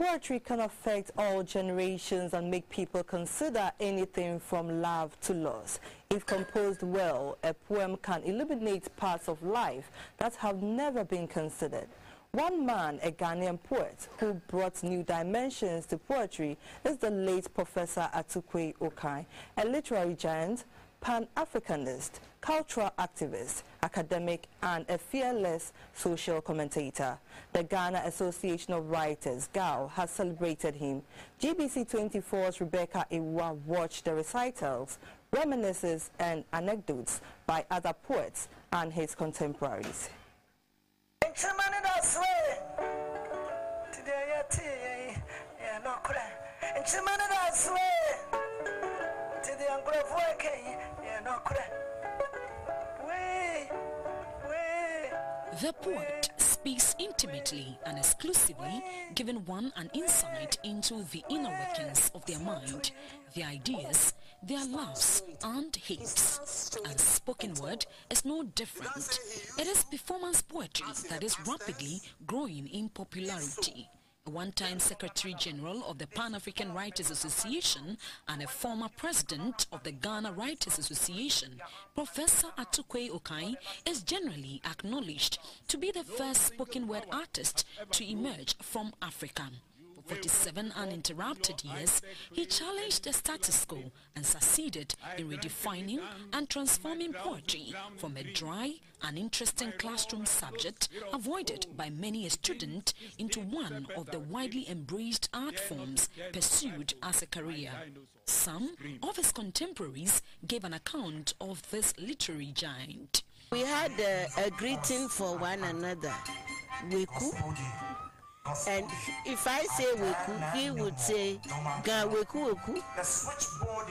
Poetry can affect all generations and make people consider anything from love to loss. If composed well, a poem can illuminate parts of life that have never been considered. One man, a Ghanaian poet, who brought new dimensions to poetry is the late Professor Atukwei Okai, a literary giant, Pan-Africanist, cultural activist, academic, and a fearless social commentator. The Ghana Association of Writers, GAW, has celebrated him. GBC 24's Rebekah Awuah watched the recitals, reminiscences, and anecdotes by other poets and his contemporaries. The poet speaks intimately and exclusively, giving one an insight into the inner workings of their mind, their ideas, their loves and hates. And spoken word is no different. It is performance poetry that is rapidly growing in popularity one-time Secretary General of the Pan-African Writers Association and a former president of the Ghana Writers Association, Professor Atukwei Okai is generally acknowledged to be the first spoken word artist to emerge from Africa. 47 uninterrupted years, he challenged the status quo and succeeded in redefining and transforming poetry from a dry, uninteresting classroom subject avoided by many a student into one of the widely embraced art forms pursued as a career. Some of his contemporaries gave an account of this literary giant. We had a, a greeting for one another. Weku and if I say weku, he would say ga weku weku,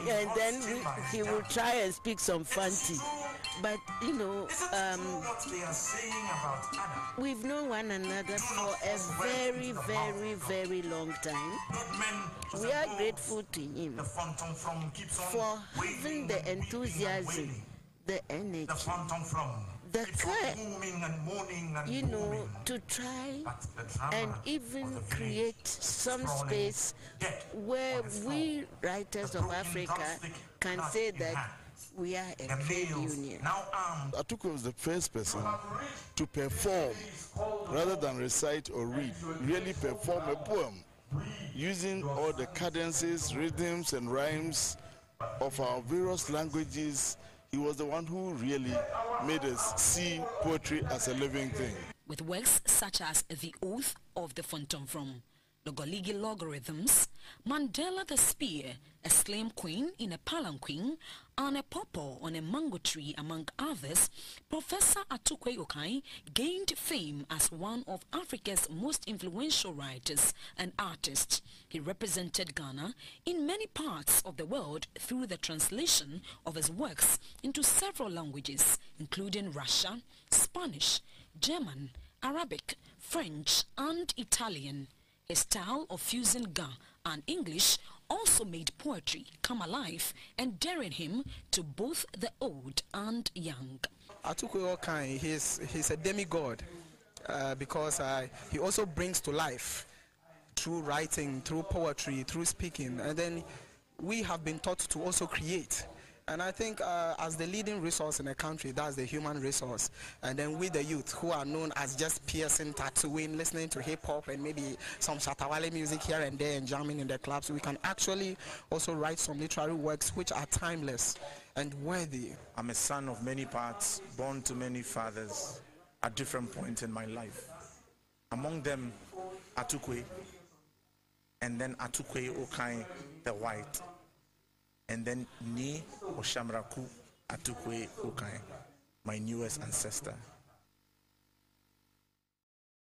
and then we, he would try and speak some fancy. But you know, um, we've known one another for a very, very, very long time. We are grateful to him for having the enthusiasm, the energy the care, you know, to try and even create some space where we writers of Africa can say that we are a trade union. Atuko was the first person to perform rather than recite or read, really perform a poem using all the cadences, rhythms, and rhymes of our various languages he was the one who really made us see poetry as a living thing. With works such as The Oath of the Fontomfrom, Lorgorligi logarithms, Mandela the Spear, a slim queen in a palanquin, and a pawpaw on a mango tree, among others, Professor Atukwei Okai gained fame as one of Africa's most influential writers and artists. He represented Ghana in many parts of the world through the translation of his works into several languages, including Russian, Spanish, German, Arabic, French, and Italian. A style of fusing Ga and English also made poetry come alive, endearing him to both the old and young. Atukwei Okai, he's, he's a demigod uh, because uh, he also brings to life through writing, through poetry, through speaking. And then we have been taught to also create. And I think uh, as the leading resource in a country, that's the human resource. And then with the youth who are known as just piercing, tattooing, listening to hip hop and maybe some Shatta Wale music here and there and jamming in the clubs, we can actually also write some literary works which are timeless and worthy. I'm a son of many parts, born to many fathers at different points in my life. Among them, Atukwei, and then Atukwei Okai the White and then Ni Oshamraku Atukwei Okai, my newest ancestor.